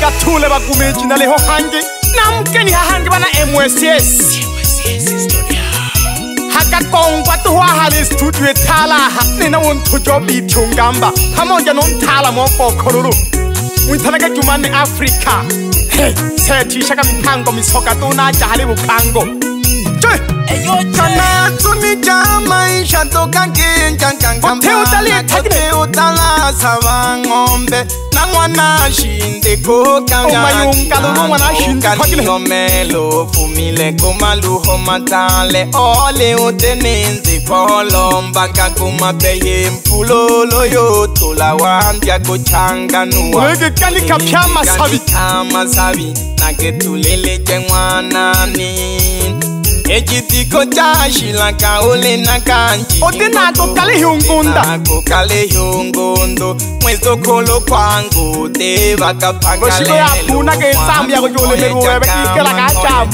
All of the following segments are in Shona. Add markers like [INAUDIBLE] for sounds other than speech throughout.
ka thule bakumetši na lehohange namokeni hahange bana mss ga ka konkwa togo aga le studio thalaga nena wontho jo bithongamba ga mojanongthala mo kokololo moitshameka kumane africa setišaka mephango mesoka tona jaga le bokango hey kana tsumi ja maisha tokakenjangangamaaae utala sava ngombe na n'wana xinde kokaomelo fumile kumaluho matale ole utene ndzi kolombaka kumapeye mpfulolo yo tula wa ndya ku changanuwaekekalikapya masavi na ketulele jan'wanani ecitiko ca shilaka ole na kanji ote na kokale hiongonda na kokale hiongondo mwezokolo kwangu te vakapakaleloshiko yapuna ke sambu yakojolemeruwebe kikelaka acamu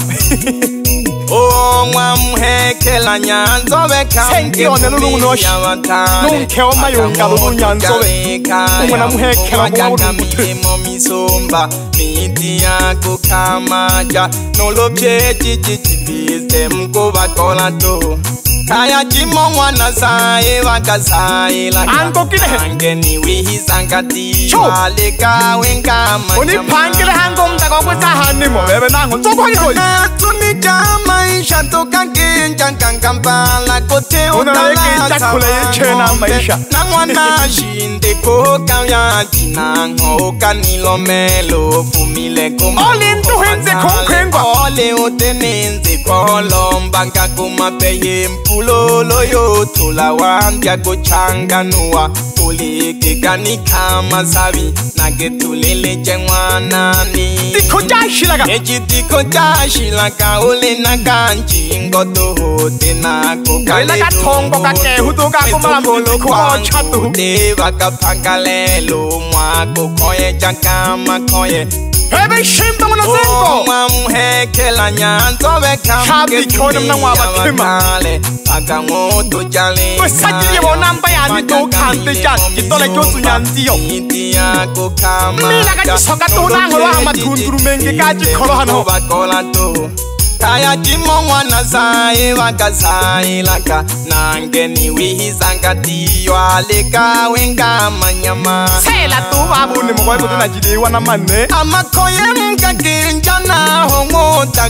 owamuhekela nyanzobe kaeomayongalolunyanzobeumwenamuhekelaaamiemo misomba miti yakukamaja nolobyeji cicibise mkuvatola to kaya chimo mwana zae wakazaela angokile angeni wihi zangati wale kawe ngama oni phangile hango mta kwa kwa hani mo bebe nango tsokwani roi tsuni jama isha to kange njangangambala kote unaweke ntakule yechena maisha na mwana jinde [LAUGHS] koka ya jinango kanilo melo fumile kumbo oli ntu hende kongkwengwa ole otene nzi kolomba kakuma peye mpu fuloloyo tolawambia gochanganua tulikigani kama zavi nagetuleleje mwanani eji dikojashilaka ulenakanjingo tohotenakokaleulokolokwante e, vakapangalelo mwakokoye jakamakoye ebe ishimba mona zengo uma muhekela nyanto beka khambi khona mna ngwaba thima aka ngodo jale kwesakile bona mba ya ni do khambi ja ditole ke tsunya ntio inti ya go khama mina ka tshoka tona ngwa ma thundru mengi ka tshikholo hano ba kola to kaya timo n'wana zayi va ka zayilaka na ngeni wihi zanga tiyo ale ka we nga manyamaelatuvavuni mokwaekotinajiliwa na mane amakhoye mungakenjana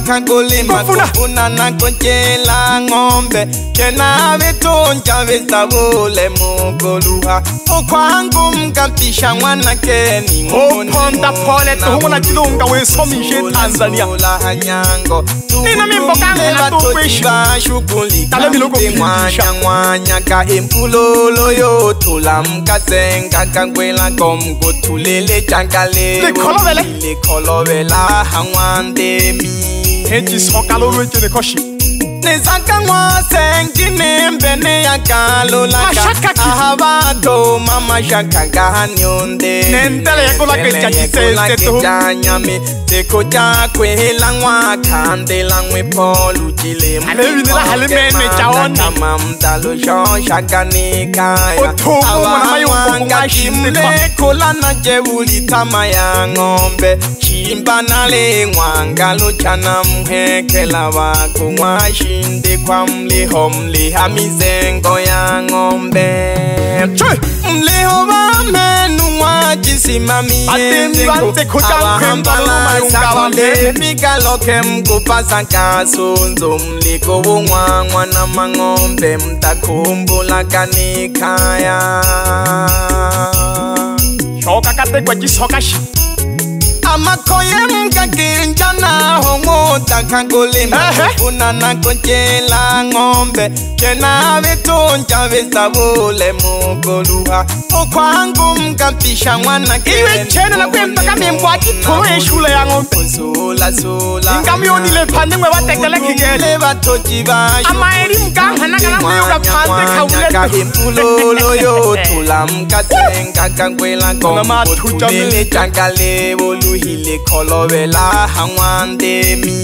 kaka kulima kufuna na kutyela ngombe kena vitunja vizavule mukoluha ukwangu mkapisha n'wana ke oh, ni muniuphonda pole tihumu na tilunga wesomixe tanzaniala hanyango ina mimbokangaatalemilokoinwanyanwanyaka empulolo yo tula mkasenga kakwela komkutulele jangalelikholovela hangwandemi hetis ọkalolwetere kọshi. nizaka ń wá sẹ́ńkì ní bẹ̀ẹ̀ni àga lólaka àhàbà tó mama ṣàkàgà ní òǹdé. ní ntẹ́lẹ̀ yẹn kó lákè jà jíṣẹ́ ìṣẹ́ tó. ìṣẹ́lẹ̀ yẹn kó lákè jà nyàmé. tekoja kwe lanwa kande lanwe pɔlu jile mu. alebi ni la hali mɛ ne ja wɔ ni. kama n dalo sɔn saka ni kaya. o to mɔmɔ n'a ye o fɔ ko n ka si n de kɔ. awa n ka si n de kola na jɛ wuli tama ya ŋɔn bɛ chimba nalengwa ngalochana mhekela vako mwashinde kwa mliho mliha mizengo ya ng'ombe mliho vamenu mwachisimamiyeeoaambalomasaalemigaloke mkupasakasunzo mliko vong'wang'wa na mang'ombe mtakumbula kanikaya chokakategwa chisokasha I'ma call you, I'm get in, otakagolena unana kotyela ngombe tyena vetontya vezavole mokoluha okwangumkapisha ngwana iwetyena nakuyempakamimbwakithoeshule yangoingamuyonile phande ngwe vatekelekikele vatoti vaamaeli mkanganakanamuyoka phande khawulekahimpulolo yothula mkatsengakakwela komotumeletyakalevoluhile kholovela hangwandemia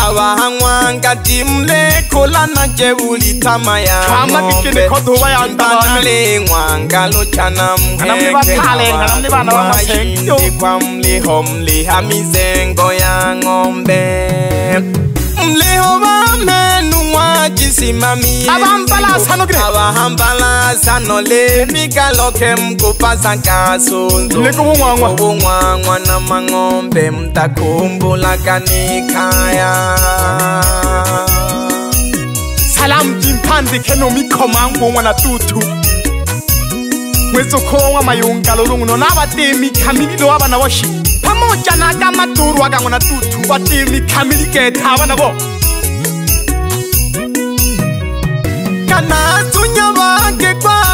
aba hangwanga dimle kolana je buli tamaya ama dikene ko do ba yanta le ngwanga lo chana mhe ana mli ba thale ana mli ba na ba mase ndi kwamli homli hamizengo ya ngombe mli homa si mami ye. a b'an bala sanu kile. a b'an bala sanu le. ebi ka lɔkɛ mu ko pasan ka so nzɔ. ne ko ko ŋwa ŋwa. ko ŋwa ŋwa na ma ŋɔn bɛ mu ta ko n bola ka ni kaya. salamu di mpande kɛ n'omi kɔma n ko ŋwana tutu. mwesoko wa mayongalo longuno na batemi kamili lo abana boshi pamoja na kama turu aga ngona tutu batemi kamili ke tabana bo kana tunya bange kwa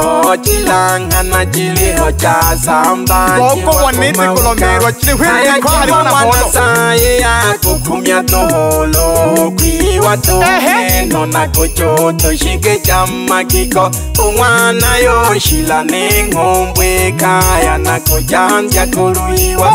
chilangana chiliho cha zambaoko vonete kulomerwa chilihwekhaliamasaye yakukhumya toholo kwiwa toneno na kuchoto xike cha makiko un'wana yo xila ni ngombwe kaya na kujandya kuluyiwa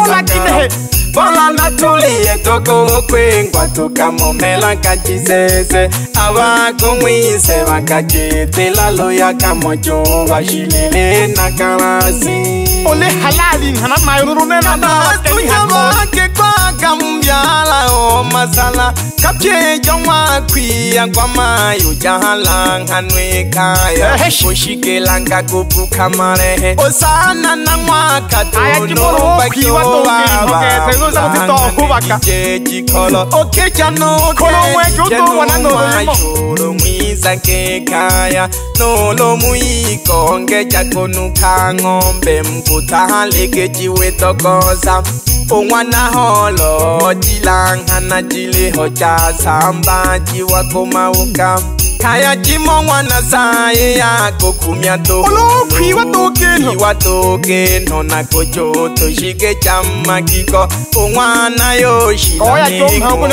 mpona natuli etoko okwengwa tokamomela nkati zeze abakomwise bakati etelalo yaka mojo bashilele na kalasi ole halali nana mayururunena natuyabakekwaka mbyala o masala kapie jomwakui yagwa mayo jahala nghanu ekaya oshikela nga kupukamalehe osana na mwaka tonobakiobaba tsa go tsetsa go baka oke jano kolo mo e jo to bona no mo kolo mo isa ke kaya no lo mo i konge ja konu ka ngombe mputa le ke ji we to koza o ngwana holo dilang hana dile ho tsa samba ji wa koma o kaya chimo wana sae ya koku miato Olo kwi watoke no Kwi watoke no na kocho to shige chama kiko Kungwana yo shilame kumwe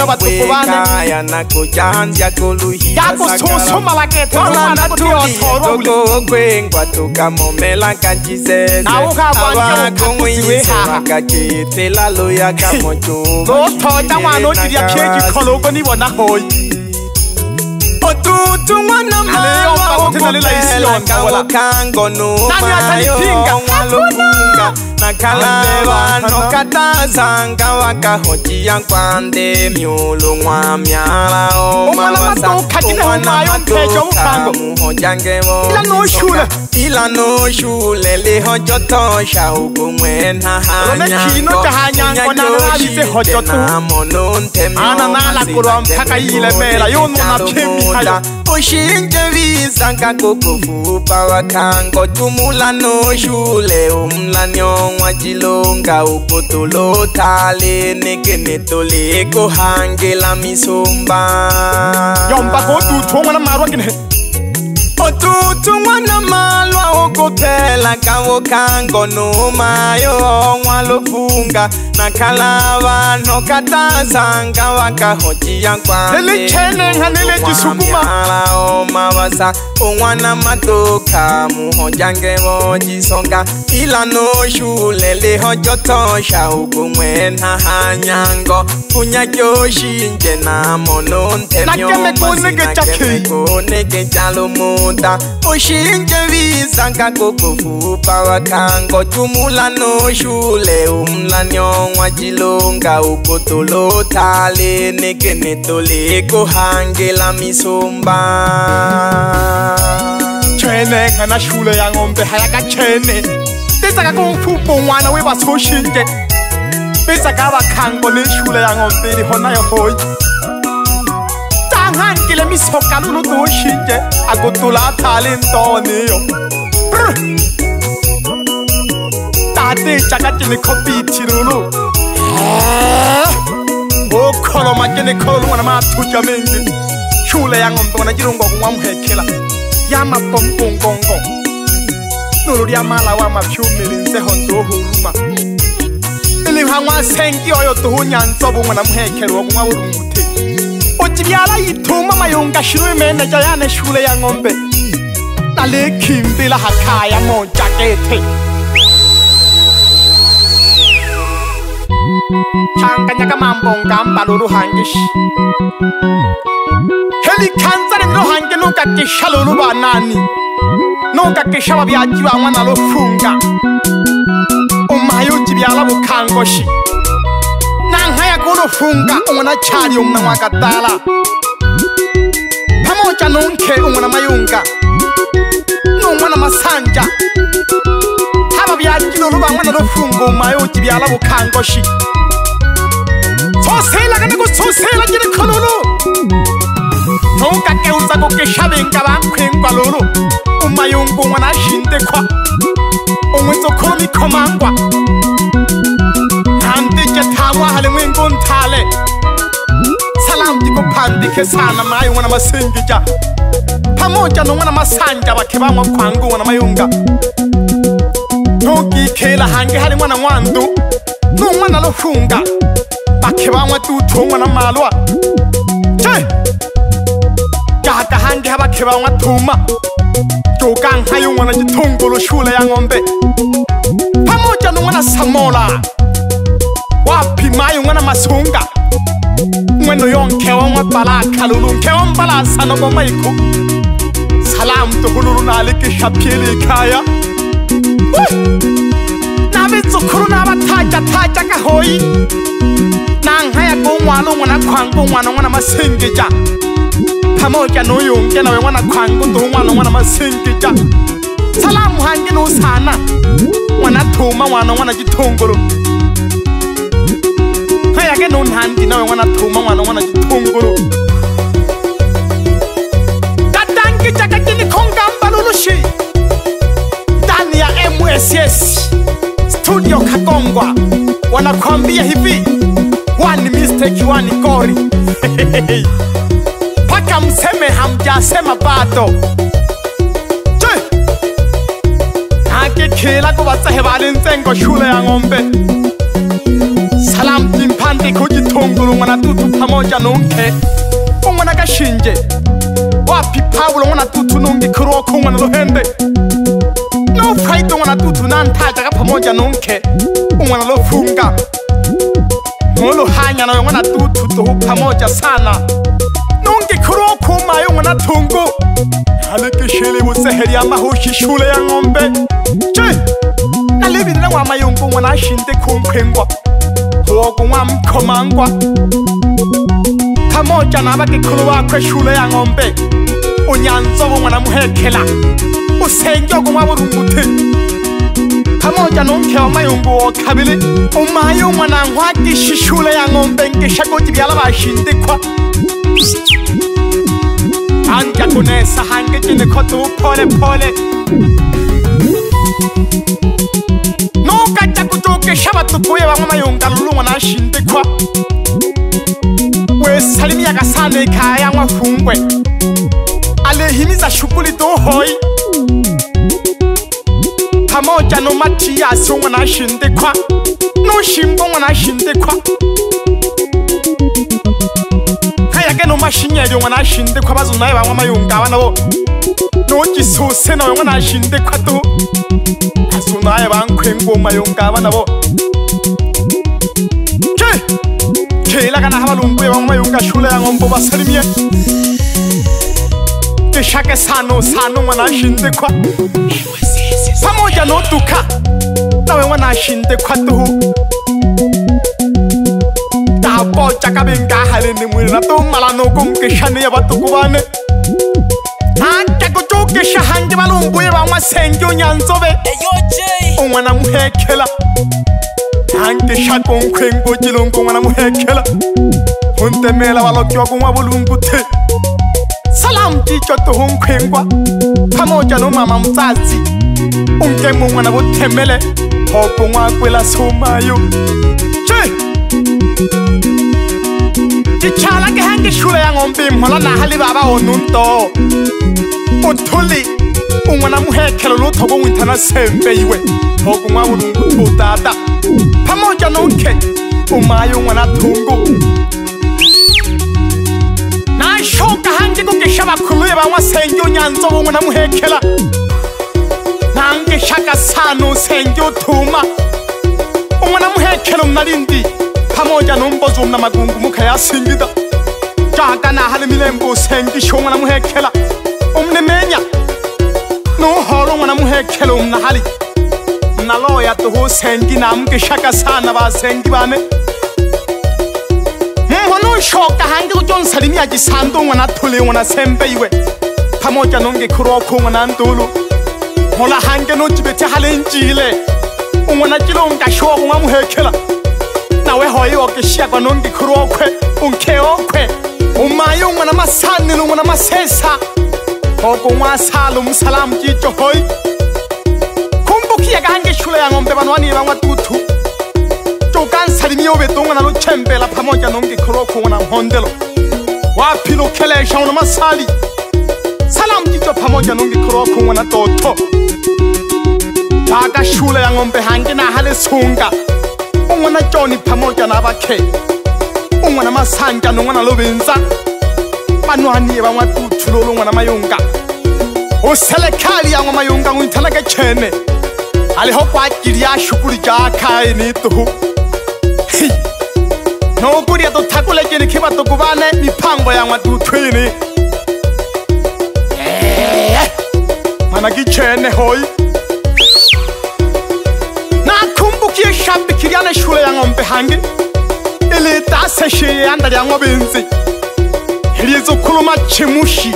kaya na kujanja kulu hiya sakala Kwa na tuli koko kwe nkwa tuka momela kanji sese Awa kumwe yisa waka chete lalo ya kamo chumwe Kwa tawa no jiri ya kye jikolo kwa ni wana hoi tungwana mawaokangonumayowalunga nakala vano katazanga wakahojiya kwande myulun'wa myalao mawasauwanamatukamuhojangevo ilanoshule lihojotosha ukumwena hanyangounyakidenamonu ntemyoasikakailemela yonunapyemiha kala ushintevisa kakokofupa wakhango tumula noshule umlanyongwa jilonga upotolotalenekenetoleko hange la misumba yompakotuthongwa na marwa kinee mututu ngwana malwa okophela kavokango numa yo ngwalofunga nakhala vanho katazanga vakahojiya kwamelaomavasa un'wana matoka muhojange vojisonga ilano xule lihojotoxa ukun'we na hanyango kunyakyo xinje na mononteko nekejalomo nda ushintshe bizanga kokuvupa wakangotumula noshule umlanyongwa tshilonga ukotolo tale nekenetole kohangela misumba tshwene ngana shule ya ngombe haya ka tshwene tetsaka kongphupo ngwana we basoshintshe betsaka bakhango ne shule ya ngombe lihona yohoyi arrancile mi soccano uno due scicche a gottulata l'intonio tate ciacacce ne copici lulu o colo ma che ne colo una matuccia mente ciule a ngondona giro un gogo un hecchela yama pom pom pom pom nulu di amala wa ma più milinze hondo huruma ilihangwa senki oyo tuhu nyanzobu una muhecchela wa kumwa urungu tibyala yi thuma mayonga xirimenaca yane xule ya ngombe na le khimbi laha khaya mojakete thanganyaka mambongamba lolu hangixi helikhandzaneni lo hange no ka kixa lolu vanani no ka kixa vavyatyi van'wana lo funga umayo tibyala vukhangoxi unofunga un'wana chali un'wana wakatala pamoca nonke un'wana mayunga nun'wana masanja hava vyatilolo van'wana ro fungo mayoti vyala vukhangoxi tshosela kani ku tshosela ki ri khololo nonka ke u tsaku ki xavinga vankhwinkwalolo u mayungu un'wana a xintikhwa un'witsokhulo mikhomangwa ketawa halimwinkunthale salam tikophandi khesana mayo n'wana masinkica phamoca non'wana masanca vakhe va n'wakhwangu n'wana mayunga nokikhela hangi hali n'wana n'wandu non'wana lohunga vakhe va n'watutho n'wana malwa e jata hangi ha vakhe va n'wathuma cokanga yon'wana xithungulo xule ya n'ombe phamoca non'wana samola waphimayo n'wana masunga n'wenu yo nkhe wa n'wabala khalulu nkhe wa mbalasa noko maiku salam tukululu na alikixaphiyeli khaya na vitsukhulu na va thatyathatya ka hoyi na nghaya ku un'wana un'wana khwangu un'wana un'wana masingija tshama u kyanu yi hungela we n'wana khwangu ti un'wana un'wana masingija salamu hangi nuusana n'wana thuma n'wana un'wana xithungulu ya ke no nhandi na wena thuma ngwana ngwana thunguru katangi chaka kini khonga mbalulushi ndani ya MSS studio Kagongwa wanakwambia hivi one mistake one goli [LAUGHS] paka mseme hamjasema bado Ke khela ko batsehe ba le shule ya ngombe mkulu ngwana tutu pamoja nunke ungwana kashinje wapi paulo ngwana tutu nungikhuruoko ungwana lohende nofraido ngwana tutu nantajaka pamoja nunke ungwana lofunga ngoluhanya nayo ngwana tutu tuhu pamoja sana nungikhuruoko umayo ngwana thungu alikishili vuseheli ya mahushishule ya ng'ombe ce alivinile ngwamayungu ngwana ashinde khumphengwa mabhuku n'wamkhomangwa khamojana a vakikhulu vakwe xulo ya ngombe u nyantsovo n'wana muhekhela u sengyoko n'wa vurunguthi khamojana u nkhe wa mayungu wo khavile u mayi un'wana n'wakixi xulo ya ngombe nkixakoti vya lava xintikhwa a ndyakunesa hangitini khotiwu pholepole vatukuye va n'wana yonkalo lowun'wana a xintikhwa wesalimi yaka sane khaya ya n'wafungwe a lehimiza xukulito hoyi phamoja no matiyasi wun'wana a xintikhwa no ximbo n'wana a xintikhwa khayake no maxinyeke un'wana a xintikhwa vazunaye va n'wana yonka vana vo no tisuse nawe n'wana a xintikhwa to vazunaye va nkhwenkuma yonka vana vo jela kana ha balungu e ba mama yo ka shula ya ngombo ba serimye ke shake sano sano mwana shinde kwa pamoja no tuka na we mwana shinde kwa tu ta po chaka benga hale ni mwana to mala no kum e ke shane ya batu kubane ha ta ko tu ke shahange balungu ba mama senjo nyanzobe eyo jay o mwana muhekela ante shako nkhwenko tilo nko ngwana muhekela go ntemela wa lokewa kongwa bolungu the salam tijo togo nkhwenkwa phamo jano mama motsatsi o nke mo ngwana bothemele gopo ngwa kwela seomayo e dichala ke gange shule ya ngompe mola naga le baba onunto o thole o ngwana muhekhelo lo o tlhoko ngwe ithana sempeiwe gopo ngwa bolungu tota Thank you amoja nonke umayo ngwana thungu nashoka hanke kungesha bakhuluye banwa senke unyanso bongwe na muhekela nangesha kasanu senke uthuma ungwe na muhekela unalindi amoja nombozi womna magungu mukha yasingida jaka naha le milembo usenke sho ungwe na muhekela umnimenya nuholo ungwe na muhekela umnahali no ngaloya tuhu sengi namke shaka sana ba sengi ba me. Mhono shoka hangi kujon salimi aji sando ngana tuli ngana sempe iwe. Tamo janonge kuro kunga nandulu. Mola hangi no jibe te halenji ile. Ungana jilo unga shoku ngamu hekela. Na we hoi oke shia kwa nongi kuro kwe. Unke okwe. Umayo ngana masani ngana masesa. Oko ngwa salu msalamu jicho hoi. Hoi ye kange tšhola ya ngompe bana bane bangwa tuthu tokansadimi yo betongwana lo tšhempela phamokanong ke kgolokgongwana mhondelo wa philo kgelesa gona masadi salamotitso phamokanong ke kgolokgongwana totho baka tšhola ya ngompe gangke naga letshonka o ngwana tšone phamokana a bakge o ngwana masankanong ngwana lo bentsa bano ganee bangwa tuthu lo lo ngwana mayonka o sele kgali ya ngwa mayonka go ithala ka tšhene hariho kwa kirya shukuri cya kaini tuhu ntuguriye dutagure kintu kiba tugubane mipango ya nkwadutwini mwana gicene hoyi nakumbukiye shambi kirya n'ishuri ya nkombe hangi iri daseshi yanda rya nkobinzi irizi ukuruma cimushi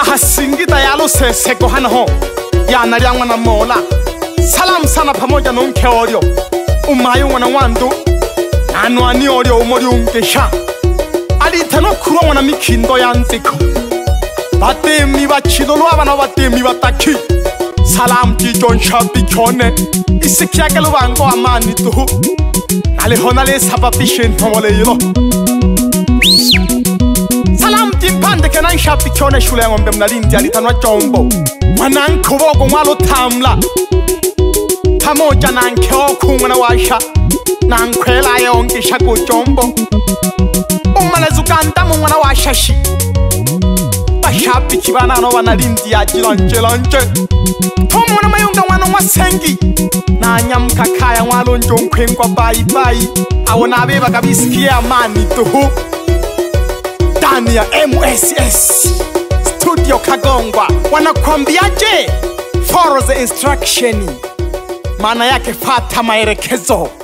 ahasingida ya rusesego hano hose yana ri ya n'wana mola salamusana phamoja nonkhe olyo u mayi n'wana wantu nanwani olyo u moli unkexa alithe no khulu wa n'wana mikhindo ya ntiko vatemi vachilo lowa vana vatemi va taki salamu tijonxa pichone i siki yakelo vango wa mani tuhu na le hona le sapapixenhomoleyilo salamu timphandeke na nxa pichone xulo ya ngombe mna lindia litanwa combo mana nkhuvoko n'wa lo thamula tshama u ca na nkhokho n'wana wa xa na nkhwela yonke xa ku combo u malezuka ntamu n'wana wa xa xi vaxapichi vana no va na lindzi ya celancelance thomo na mayunga n'wana n'wa sengi na nyamukakhaya n'wa lo ncokhweni kwa bayibayi a wona ve vaka viskiya mani tuhu tani ya mss Radio Kagongwa wanakwambiaje? Follow the instruction, maana yake fata maelekezo.